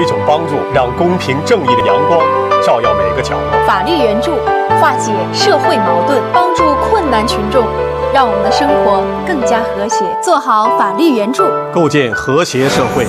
一种帮助，让公平正义的阳光照耀每个角落。法律援助，化解社会矛盾，帮助困难群众，让我们的生活更加和谐。做好法律援助，构建和谐社会。